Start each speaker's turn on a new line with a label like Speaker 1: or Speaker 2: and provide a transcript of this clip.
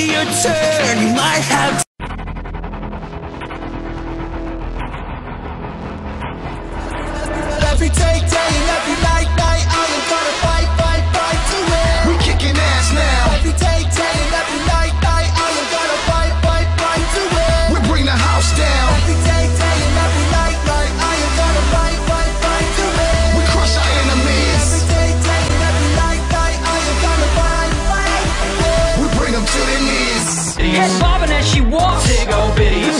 Speaker 1: waiting your turn. You might have.
Speaker 2: Every day, day, and every.
Speaker 3: Head bobbing as she walks. Big old bitties.